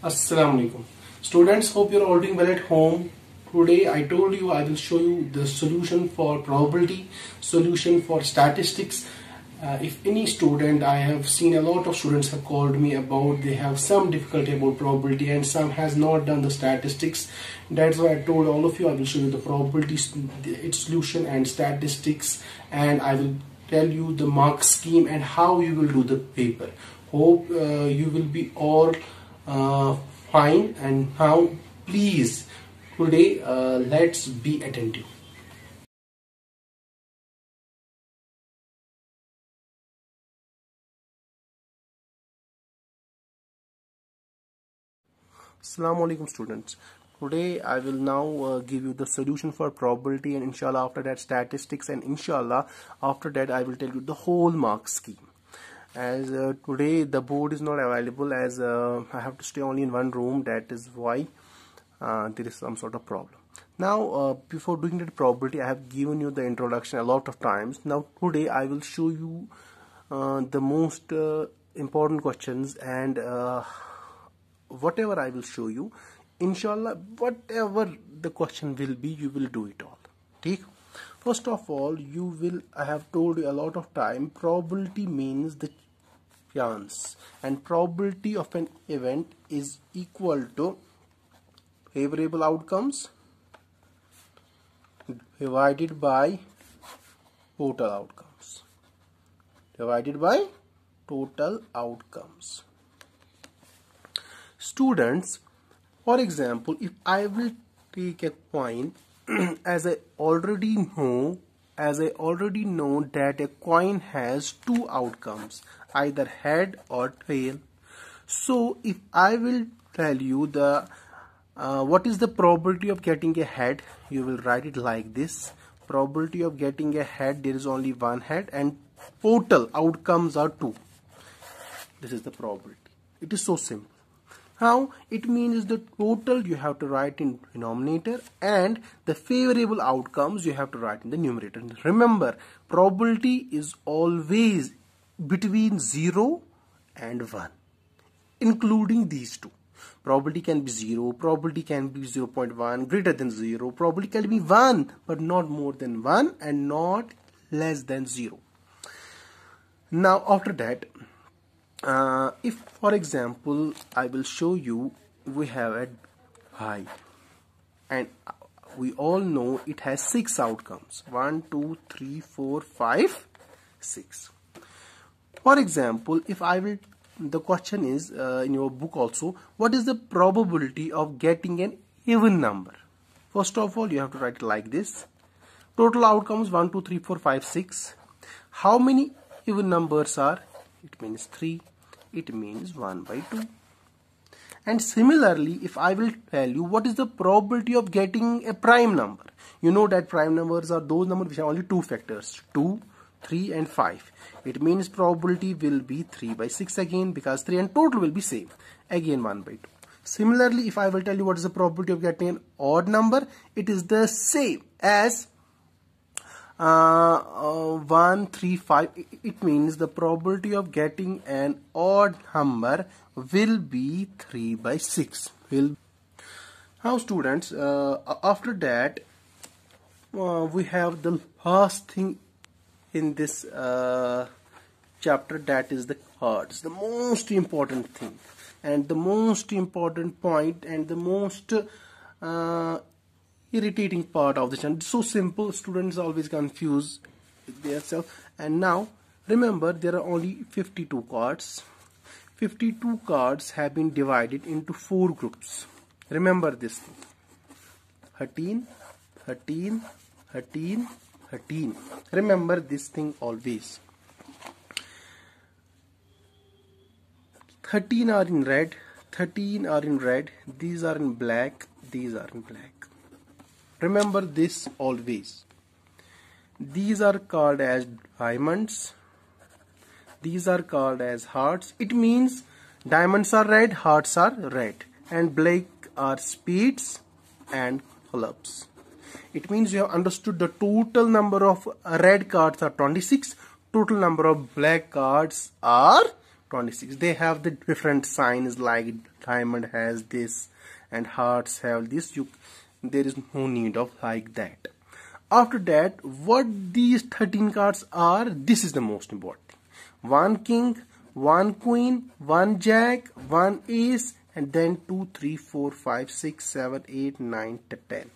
Assalamu alaikum. Students, hope you're all doing well at home. Today I told you I will show you the solution for probability, solution for statistics. Uh, if any student, I have seen a lot of students have called me about they have some difficulty about probability and some has not done the statistics. That's why I told all of you I will show you the probability, its solution and statistics and I will tell you the mark scheme and how you will do the paper. Hope uh, you will be all uh, fine and now please today uh, let's be attentive. Assalamu alaikum students. Today I will now uh, give you the solution for probability and inshallah after that statistics and inshallah after that I will tell you the whole mark scheme as uh, today the board is not available as uh, I have to stay only in one room. That is why uh, there is some sort of problem. Now uh, before doing that probability I have given you the introduction a lot of times. Now today I will show you uh, the most uh, important questions and whatever I will show you. Inshallah whatever the question will be you will do it all. Take first of all you will i have told you a lot of time probability means the chance. And probability of an event is equal to favorable outcomes divided by total outcomes. Divided by total outcomes. Students for example if I will take a coin as I already know as I already know that a coin has two outcomes either head or tail so if I will tell you the uh, what is the probability of getting a head you will write it like this. Probability of getting a head there is only one head and total outcomes are two. This is the probability. It is so simple how it means the total you have to write in denominator and the favorable outcomes you have to write in the numerator. Remember, probability is always between 0 and 1, including these two. Probability can be 0, probability can be 0 0.1, greater than 0, probability can be 1, but not more than 1 and not less than 0. Now after that, uh, if for example I will show you we have a high. And we all know it has six outcomes. One two three four five six. For example if I will the question is uh, in your book also what is the probability of getting an even number? First of all you have to write it like this. Total outcomes 1 2 3 4 5 6 how many even numbers are it means 3 it means 1 by 2 and similarly if I will tell you what is the probability of getting a prime number you know that prime numbers are those numbers which have only two factors 2 3 and 5 it means probability will be 3 by 6 again because 3 and total will be same. Again 1 by 2 similarly if I will tell you what is the probability of getting an odd number it is the same as uh, uh, 1 3 5 it means the probability of getting an odd number will be 3 by 6 will now students uh, after that uh, we have the last thing in this uh, chapter that is the cards the most important thing. And the most important point and the most uh, irritating part of the channel. So simple students always confuse themselves. And now remember there are only 52 cards. 52 cards have been divided into four groups. Remember this 13 13 13 13 remember this thing always. 13 are in red. 13 are in red. These are in black. These are in black remember this always. These are called as diamonds. These are called as hearts. It means diamonds are red hearts are red and black are spades and clubs it means you have understood the total number of red cards are 26 total number of black cards are 26 they have the different signs like diamond has this and hearts have this. You there is no need of like that. After that what these 13 cards are this is the most important. One king one queen one jack one ace and then 2 3 4 5 6 7 8 9 10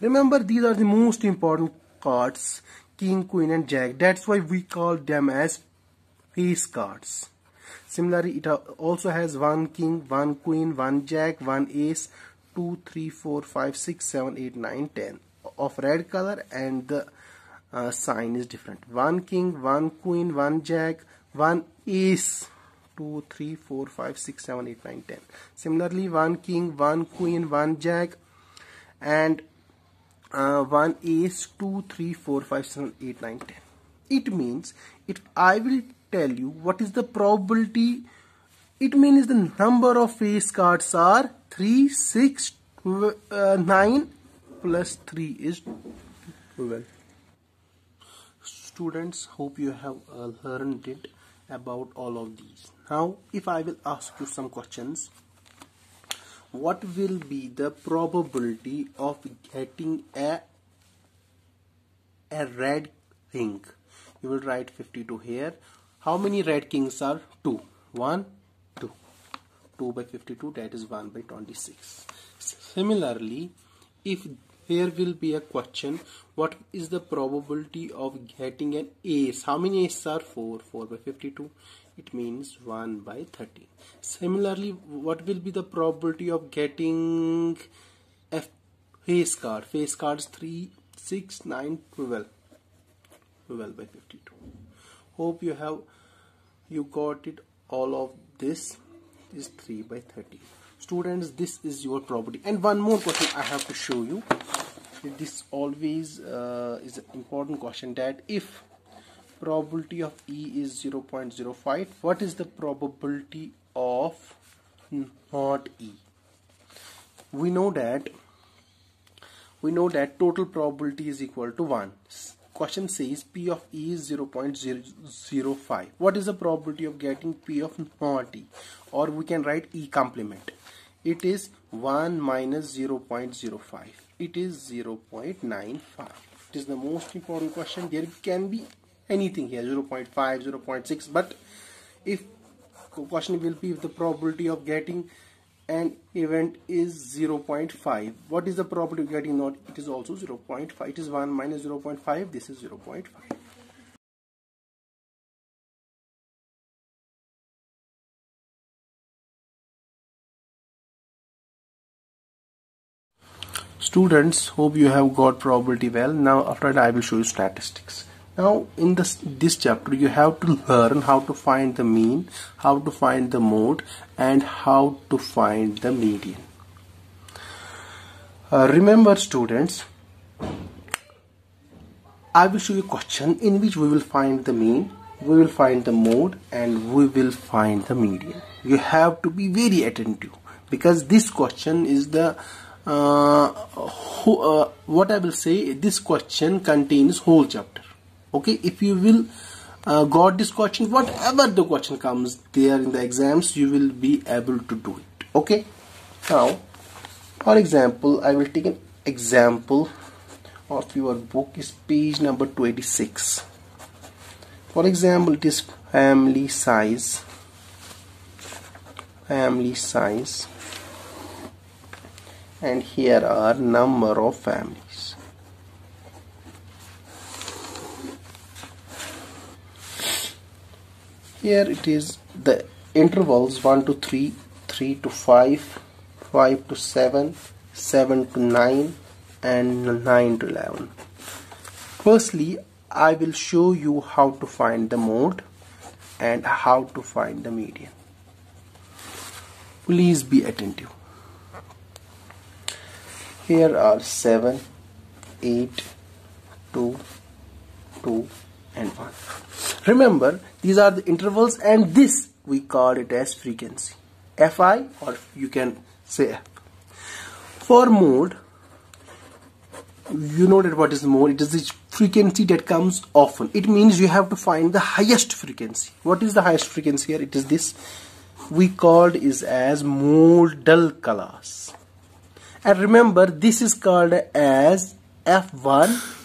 remember these are the most important cards king queen and jack. That's why we call them as ace cards. Similarly it also has one king one queen one jack one ace 2 3 4 5 6 7 8 9 10 of red color and the uh, sign is different. One king one queen one jack one ace. 2 3 4 5 6 7 8 9 10 similarly one king one queen one jack and uh, one ace. 2 3 4 5 7 8 9 10 it means if i will tell you what is the probability it means the number of face cards are 3 6 uh, 9 plus 3 is 12 students hope you have uh, learned it about all of these. Now if I will ask you some questions what will be the probability of getting a a red king? You will write 52 here. How many red kings are 2 1 2 2 by 52 that is 1 by 26 similarly if here will be a question what is the probability of getting an ace? How many aces are 4 4 by 52 it means 1 by 30 similarly what will be the probability of getting a face card? Face cards 3 6 9 12 12 by 52 hope you have you got it all of this is 3 by 30 students this is your property. And one more question I have to show you. This always uh, is an important question that if probability of E is 0.05 what is the probability of not E? We know that we know that total probability is equal to 1 question says P of E is 0.005 what is the probability of getting P of not E or we can write E complement. It is 1 minus 0.05 it is 0.95 it is the most important question. There can be anything here 0.5 0.6 but if question will be if the probability of getting an event is 0.5 what is the probability of getting not? It is also 0.5 it is 1 minus 0.5 this is 0.5 students hope you have got probability well. Now after that I will show you statistics now in this this chapter you have to learn how to find the mean how to find the mode and how to find the median. Uh, remember students I will show you a question in which we will find the mean we will find the mode and we will find the median. You have to be very attentive because this question is the uh, who, uh, what I will say this question contains whole chapter okay if you will uh, got this question whatever the question comes there in the exams you will be able to do it. Okay? Now for example I will take an example of your book. Is page number 26 for example it is family size. Family size. And here are number of families here it is the intervals 1 to 3 3 to 5 5 to 7 7 to 9 and 9 to 11 firstly I will show you how to find the mode and how to find the median please be attentive. Here are 7 8 2 2 and 1 remember these are the intervals and this we call it as frequency. Fi or you can say f. For mode you know that what is mode? It is the frequency that comes often. It means you have to find the highest frequency. What is the highest frequency here? It is this we called is as modal class and remember this is called as f1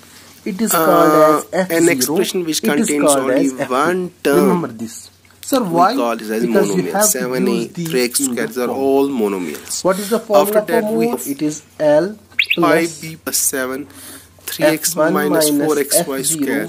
it is called uh, as f0 an expression which contains only one term remember this Sir, why? We call it as because monomials. 7, 8, 3x squared are all monomials. What is the formula After that, for we have it is L plus 5b plus 7 3x minus 4xy square.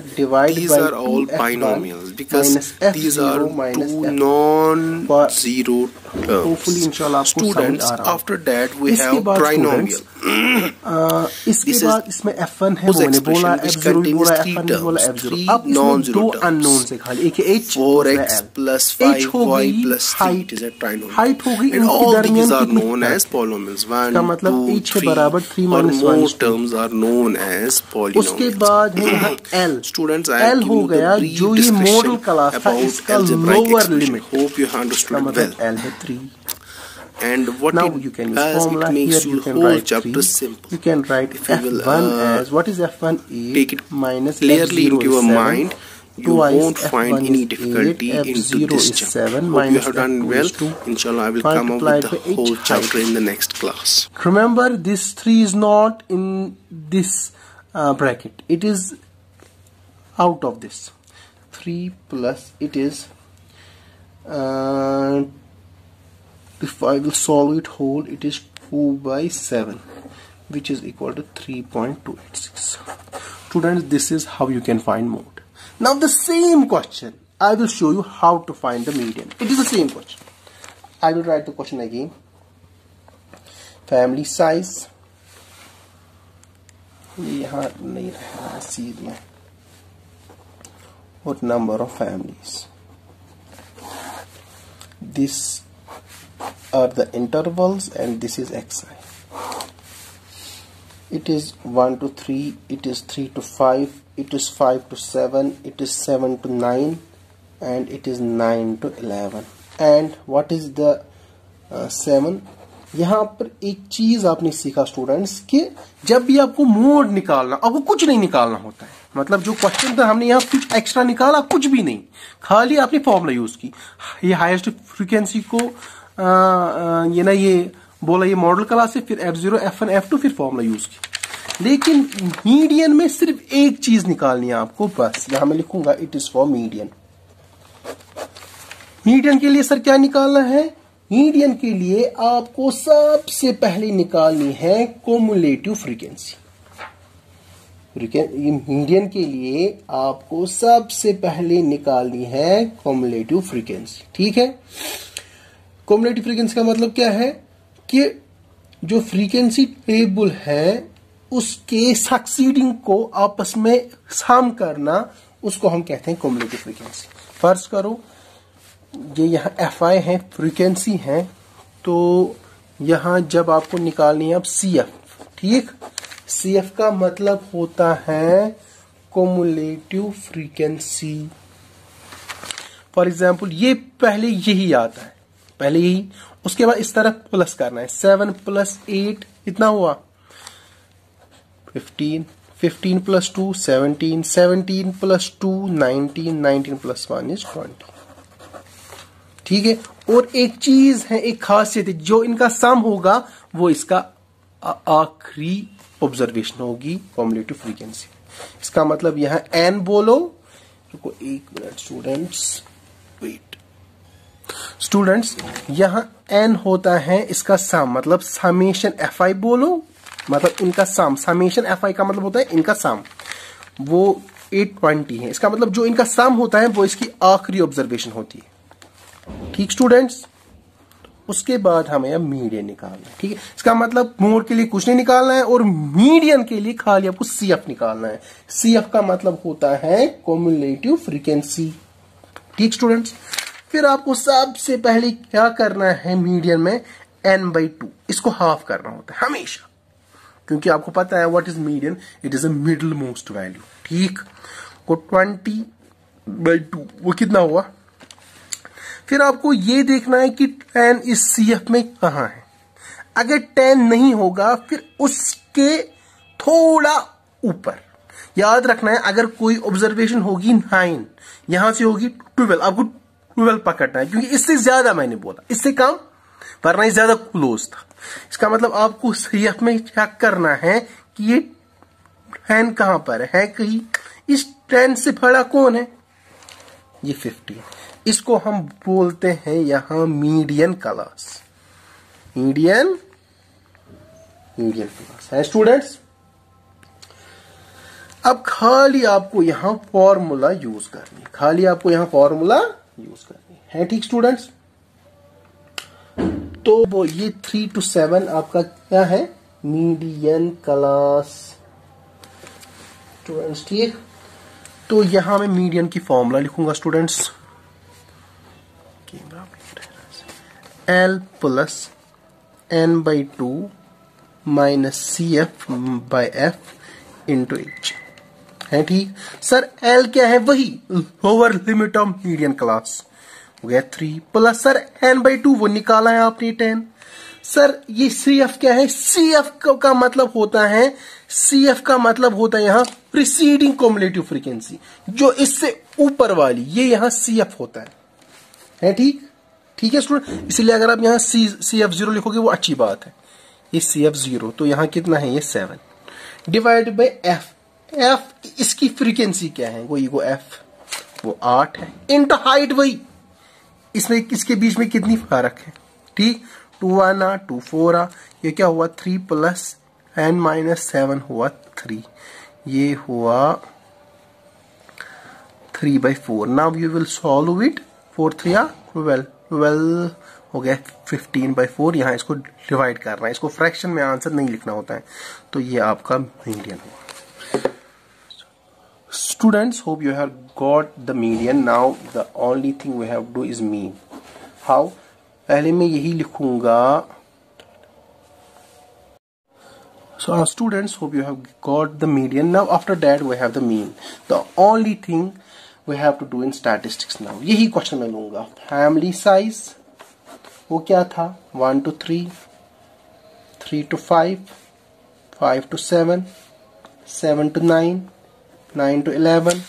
these are all binomials because these are two non-zero terms. students after that we have trinomial. this is whose expression which contains three terms three non-zero terms. 4x plus 5y plus 3 is a trinomial. And all these are known as polynomials. 1, 2, 3 or more terms are known as polynomials उसके बाद है यहाँ students I L हो गया जो ये model class था इसका lower limit hope you understood well L है 3 and what now it you can use does, formula it makes here you can whole write chapter 3. simple you can write if you will, f1 uh, as what is f1 8 take it minus clearly f0 into your is 7. mind you won't find any difficulty eight, into this chapter. 7, Hope you have done well. Inshallah, I will come up with the whole chapter in the next class. Remember, this 3 is not in this uh, bracket. It is out of this. 3 plus it is uh, if I will solve it whole it is 2 by 7 which is equal to 3.286 students this is how you can find mode. Now the same question. I will show you how to find the median it is the same question. I will write the question again. Family size Liha Liha Sidma. What number of families? These are the intervals and this is xi. It is 1 to 3, it is 3 to 5, it is 5 to 7, it is 7 to 9 and it is 9 to 11. And what is the uh, 7? यहाँ पर एक चीज़ आपने सीखा students कि जब भी आपको mode निकालना आपको कुछ नहीं निकालना होता है। मतलब जो क्वेश्चन था हमने यहाँ कुछ एक्स्ट्रा निकाला कुछ भी नहीं। खाली आपने फॉर्मूला यूज़ की। ये हाईएस्ट फ्रीक्वेंसी को आ, आ, ये ना ये बोला ये मॉडल क्लास से फिर F zero F one F two फिर फॉर्मूला यूज़ की। लेकिन मीडियन में सिर्फ़ एक चीज़ निकालनी है आपको बस। यहाँ मैं लिखूँगा it is for median median के लिए सर क्या निकालना है? मीडियन के लिए आपको सबसे पहले निकालनी है कोमुलेटिव फ्रीक्वेंसी मीडियन के लिए आपको सबसे पहले निकालनी है कोमुलेटिव फ्रीक्वेंसी ठीक है? कोमुलेटिव फ्रीक्वेंसी का मतलब क्या है? कि जो फ्रीक्वेंसी टेबल है, उसके सक्सीडिंग को आपस में सम करना, उसको हम कहते हैं कोमुलेटिव फ्रीक्वेंसी फ़र्ज़ करो ये यहाँ एफ़ आई है फ्रीक्वेंसी है तो यहाँ जब आपको निकालनी है अब सी एफ़ ठीक? सी एफ़ का मतलब होता है कोमुलेटिव फ्रीक्वेंसी फॉर एग्ज़ाम्पल ये पहले यही आता है, पहले यही। उसके बाद इस तरफ़ प्लस करना है। सेवन प्लस एट इतना हुआ? Fifteen fifteen plus two seventeen seventeen plus two nineteen nineteen plus one is twenty ठीक है? और एक चीज़ है, एक खासियत है जो इनका सम होगा, वो इसका आखिरी ऑब्जर्वेशन होगी कॉमुलेटिव फ्रीक्वेंसी इसका मतलब यहाँ एन बोलो। रुको, एक मिनट स्टूडेंट्स वेट स्टूडेंट्स यहाँ एन होता है इसका सम मतलब समेशन एफ़ आई बोलो। मतलब इनका सम समेशन एफ़ आई का मतलब होता है इनका सम। वो 820 है। इसका मतलब जो इनका सम होता है, वो इसकी आखिरी ऑब्जर्वेशन होती है। ठीक स्टूडेंट्स उसके बाद हमें अब मीडियन निकालना है, ठीक है? इसका मतलब मोड के लिए कुछ नहीं निकालना है और मीडियन के लिए खाली आपको सी एफ़ निकालना है। सी एफ़ का मतलब होता है कॉम्युलेटिव फ्रीक्वेंसी ठीक स्टूडेंट्स फिर आपको सबसे पहले क्या करना है मीडियन में? एन बाई टू इसको हाफ़ करना होता है, हमेशा। क्योंकि आपको पता है what is median it is a middle most value ठीक? को ट्वेंटी बाई टू वो कितना हुआ? फिर आपको ये देखना है कि टेन इस सी एफ़ में कहा है। अगर टेन नहीं होगा फिर उसके थोड़ा ऊपर। याद रखना है अगर कोई ऑब्जर्वेशन होगी नाइन यहाँ से होगी ट्वेल्व आपको ट्वेल्व पकड़ना है क्योंकि इससे ज़्यादा मैंने बोला। इससे कम वरना ज़्यादा क्लोज था। इसका मतलब आपको सीएफ में चेक करना है कि ये टेन कहाँ पर है, कहीं। इस टेन से बड़ा कौन है? ये फिफ्टीन इसको हम बोलते हैं यहाँ median class median median class है स्टूडेंट्स अब खाली आपको यहाँ फॉर्मूला यूज़ करनी खाली आपको यहाँ फॉर्मूला यूज़ करनी है। ठीक स्टूडेंट्स तो वो ये थ्री टू सेवन आपका क्या है? मीडियन क्लास स्टूडेंट्स ठीक? तो यहाँ मैं मीडियन की फॉर्मूला लिखूँगा students L plus N by two minus C F by F into H है ठीक? सर एल क्या है? वही lower limit of median class हो गया three plus sir N by two वो निकाला है आपने टेन सर ये सी एफ़ क्या है? सी एफ़ का मतलब होता है सी एफ़ का मतलब होता है यहाँ प्रिसीडिंग कॉमुलेटिव फ्रीक्वेंसी जो इससे ऊपर वाली, ये यहाँ सी एफ़ होता है। है ठीक? ठीक है स्टूडेंट इसलिए अगर आप यहाँ सी सी एफ़ ज़ीरो लिखोगे, वो अच्छी बात है। ये सी एफ़ ज़ीरो तो यहाँ कितना है? ये seven divide by F F इसकी फ्रीक्वेंसी क्या है? वही, वो एफ़ वो आठ है। इंट हाइट वही। इसमें, इसके बीच में कितनी फ़र्क है? ठीक? टू वन आ टू फोर आ। ये क्या हुआ? Three plus N minus seven हुआ थ्री ये हुआ three by four now you will solve it four three हाँ, ट्वेल्व ट्वेल्व हो गया फिफ्टीन बाई फोर यहाँ इसको डिवाइड कर रहा है। इसको फ्रैक्शन में आंसर नहीं लिखना होता है। तो ये आपका मीडियन होगा students hope you have got the median now the only thing we have do is mean how पहले मैं यही लिखूँगा। So students hope you have got the median now after that we have the mean the only thing we have to do in statistics now. यही question मैं लूँगा। Family size वो क्या था? One two three three two five five two seven seven two nine nine two eleven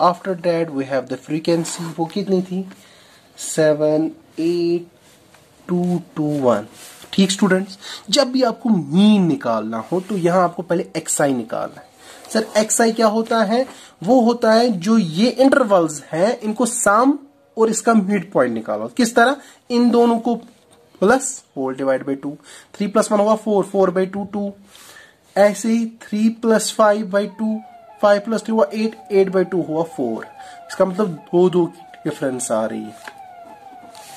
after that we have the frequency वो कितनी थी? Seven eight two two one ठीक स्टूडेंट्स जब भी आपको मीन निकालना हो तो यहाँ आपको पहले एक्स आई निकालना है। सर एक्स आई क्या होता है? वो होता है जो ये इंटरवल्स हैं, इनको साम और इसका मिड पॉइंट निकालो। किस तरह? इन दोनों को plus whole divide by two three plus one होगा four four by two two ऐसे ही three plus five by two five plus three हुआ एट एट बाई टू हुआ फोर इसका मतलब दो दो की डिफरेंस आ रही है।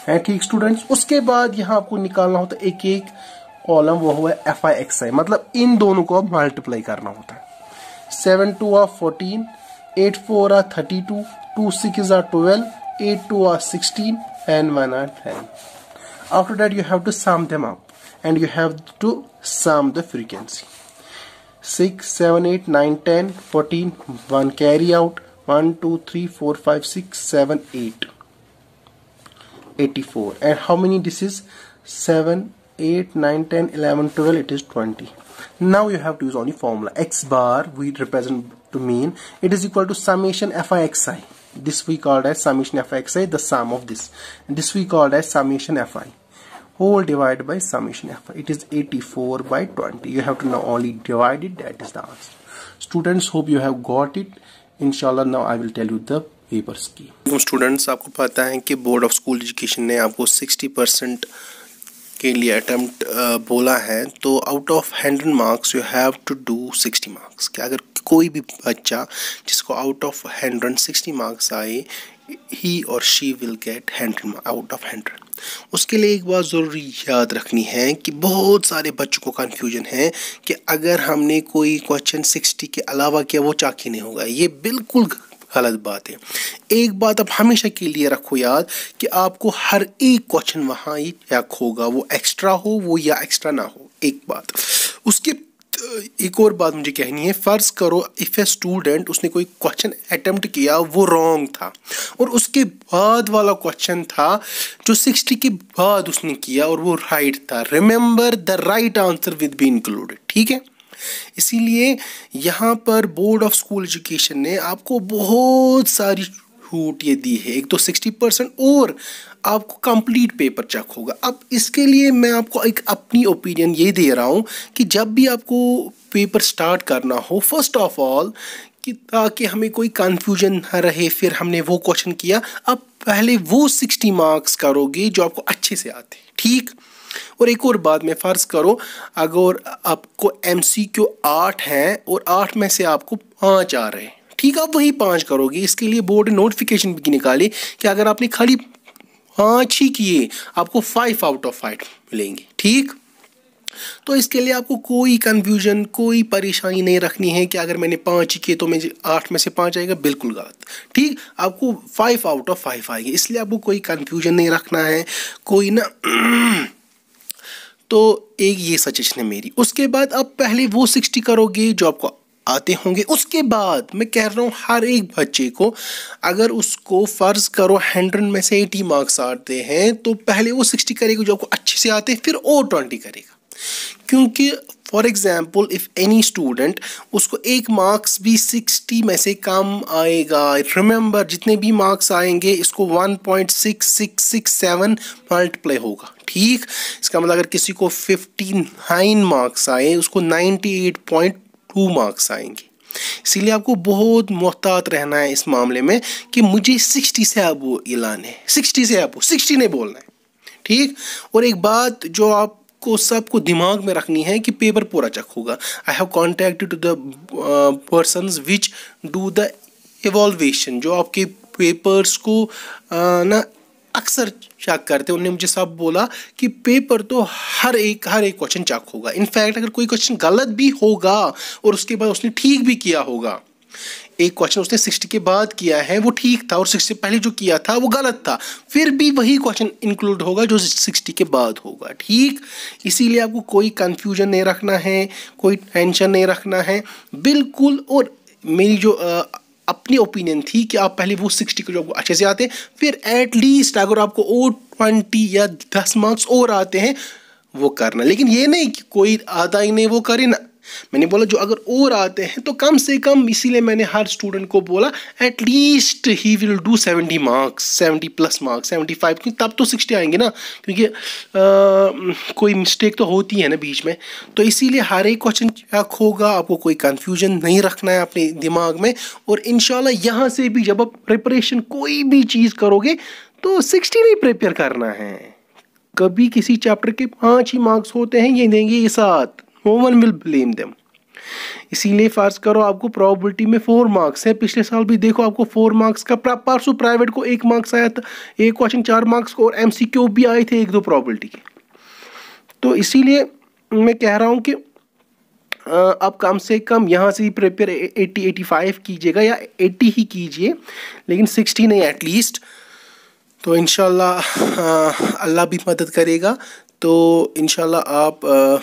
है ठीक स्टूडेंट्स उसके बाद यहाँ आपको निकालना होता है एक एक कॉलम वो हुआ एफ़ आई एक्स आई मतलब इन दोनों को अब मल्टीप्लाई करना होता है। 7 2 are 14, 8 4 are 32, 2 6 are 12, 8 2 are 16 and 1 are 10. After that you have to sum them up and you have to sum the frequency. 6, 7, 8, 9, 10, 14, 1 carry out, 1, 2, 3, 4, 5, 6, 7, 8. 84 and how many this is 7 8 9 10 11 12 it is 20 now you have to use only formula x bar we represent to mean it is equal to summation fi xi this we called as summation fi xi the sum of this and this we called as summation fi whole divided by summation fi it is 84 by 20 you have to now only divide it that is the answer students hope you have got it inshallah now i will tell you the papers की students आपको पता है कि board of school education ने आपको 60 percent के लिए attempt बोला है तो out of hundred marks you have to do 60 marks कि अगर कोई भी बच्चा जिसको out of hundred sixty marks आए ही और she will get hundred out of hundred उसके लिए एक बात ज़रूरी याद रखनी है कि बहुत सारे बच्चों को कन्फ्यूज़न है कि अगर हमने कोई क्वेश्चन सिक्सटी के अलावा किया, वो चाकी नहीं होगा। ये बिल्कुल गलत बात है। एक बात आप हमेशा के लिए रखो याद कि आपको हर एक क्वेश्चन वहाँ ही चेक होगा। वो एक्स्ट्रा हो, वो या एक्स्ट्रा ना हो। एक बात। उसके, एक और बात मुझे कहनी है। फ़र्ज़ करो इफ़ ए स्टूडेंट उसने कोई क्वेश्चन अटेम्प्ट किया, वो रॉन्ग था। और उसके बाद वाला क्वेश्चन था, जो सिक्सटी के बाद उसने किया और वो राइट था। Remember the right answer with be included ठीक है? इसीलिए यहाँ पर बोर्ड ऑफ़ स्कूल एजुकेशन ने आपको बहुत सारी छूट ये दी है। एक तो सिक्सटी परसेंट और आपको कंप्लीट पेपर चेक होगा। अब इसके लिए मैं आपको एक अपनी ओपिनियन ये दे रहा हूँ कि जब भी आपको पेपर स्टार्ट करना हो फ़र्स्ट ऑफ़ ऑल कि ताकि हमें कोई कन्फ्यूज़न ना रहे, फिर हमने वो क्वेश्चन किया, अब पहले वो सिक्सटी मार्क्स करोगे जो आपको अच्छे से आते ठीक? और एक और बात में फ़र्ज़ करो, अगर आपको एम सी क्यू आठ है और आठ में से आपको पाँच आ रहे हैं, ठीक आप वही पाँच करोगे। इसके लिए बोर्ड नोटिफिकेशन भी निकाले कि अगर आपने खाली पाँच ही किए, आपको फाइव आउट ऑफ़ फाइव मिलेंगे, ठीक? तो इसके लिए आपको कोई कन्फ्यूज़न कोई परेशानी नहीं रखनी है कि अगर मैंने पाँच ही किए तो मुझे आठ में से पाँच आएगा, बिल्कुल गलत, ठीक? आपको फाइव आउट ऑफ़ फाइव आएगी, इसलिए आपको कोई कन्फ्यूज़न नहीं रखना है, कोई ना तो एक ये सजेशन है मेरी। उसके बाद आप पहले वो सिक्सटी करोगे जो आपको आते होंगे। उसके बाद मैं कह रहा हूँ हर एक बच्चे को अगर उसको फ़र्ज़ करो हंड्रेड में से एटी मार्क्स आते हैं तो पहले वो सिक्सटी करेगा जो आपको अच्छे से आते हैं, फिर और ट्वेंटी करेगा। क्योंकि for example if any student उसको एक मार्क्स भी सिक्सटी में से कम आएगा। रिमेंबर जितने भी मार्क्स आएँगे, इसको one point six six six seven multiply होगा। ठीक? इसका मतलब अगर किसी को फिफ्टी नाइन मार्क्स आए, उसको ninety eight point two marks आएँगे। इसीलिए आपको बहुत मोहतात रहना है इस मामले में कि मुझे सिक्सटी से अब ये लाने हैं। सिक्सटी से अब सिक्सटी नहीं बोलना है। ठीक? और एक बात जो आप को सबको दिमाग में रखनी है कि पेपर पूरा चेक होगा I have contacted to the person which do the evaluation जो आपके पेपर्स को uh, ना अक्सर चेक करते हैं। उन्होंने मुझे सब बोला कि पेपर तो हर एक हर एक क्वेश्चन चेक होगा इनफैक्ट अगर कोई क्वेश्चन गलत भी होगा और उसके बाद उसने ठीक भी किया होगा एक क्वेश्चन उसने सिक्सटी के बाद किया है वो ठीक था और सिक्सटी पहले जो किया था वो गलत था। फिर भी वही क्वेश्चन इंक्लूड होगा जो सिक्सटी के बाद होगा ठीक? इसीलिए आपको कोई कंफ्यूजन नहीं रखना है कोई टेंशन नहीं रखना है। बिल्कुल और मेरी जो आ, अपनी ओपिनियन थी कि आप पहले वो सिक्सटी को जो अच्छे से आते फिर एटलीस्ट अगर आपको ओ ट्वेंटी या दस मार्क्स और आते हैं वो करना। लेकिन ये नहीं कि कोई आता ही नहीं वो करे ना। मैंने बोला जो अगर और आते हैं तो कम से कम इसीलिए मैंने हर स्टूडेंट को बोला at least he will do seventy marks seventy plus marks seventy five क्योंकि तब तो सिक्सटी आएँगे ना क्योंकि आ, कोई मिस्टेक तो होती है ना बीच में। तो इसीलिए हर एक क्वेश्चन चेक होगा आपको कोई कन्फ्यूज़न नहीं रखना है अपने दिमाग में और इन यहाँ से भी जब आप प्रिपरेशन कोई भी चीज़ करोगे तो सिक्सटी नहीं प्रिपेयर करना है। कभी किसी चैप्टर के पाँच ही मार्क्स होते हैं ये देंगे ये सात। No one will blame them इसीलिए फ़र्ज़ करो आपको प्रोबेबिलिटी में फोर मार्क्स है। पिछले साल भी देखो आपको फोर मार्क्स का परसों प्राइवेट को एक मार्क्स आया था एक क्वेश्चन चार मार्क्स और एम भी आए थे एक दो प्रोबेबिलिटी के। तो इसीलिए मैं कह रहा हूँ कि आप कम से कम यहाँ से ही प्रिपेयर एट्टी एटी फाइव कीजिएगा या एट्टी ही कीजिए लेकिन सिक्सटी नहीं एटलीस्ट तो इन अल्लाह भी मदद करेगा। तो इन आप आ,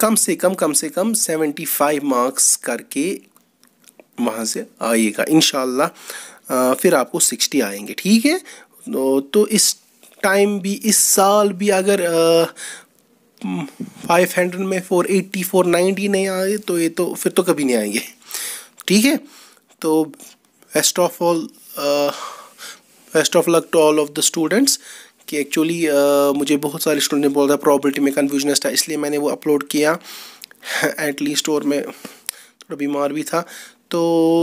कम से कम कम से कम सेवेंटी फाइव मार्क्स करके वहाँ से आइएगा इन फिर आपको सिक्सटी आएँगे ठीक है? तो, तो इस टाइम भी इस साल भी अगर फाइव हंड्रेड में फोर एट्टी फोर नाइन्टी नहीं आए तो ये तो फिर तो कभी नहीं आएँगे ठीक है? तो best of all best of luck to all of the students कि एक्चुअली मुझे बहुत सारे स्टूडेंट ने बोला था प्रॉबिलिटी में कन्फ्यूज़न था इसलिए मैंने वो अपलोड किया। एट लीस्ट और मैं थोड़ा बीमार भी था। तो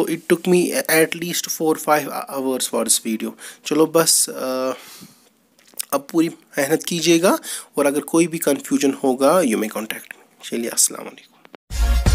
it took me at least four five hours for this video चलो बस uh, अब पूरी मेहनत कीजिएगा और अगर कोई भी कन्फ्यूज़न होगा यू मे कॉन्टैक्ट चलिए अस्सलाम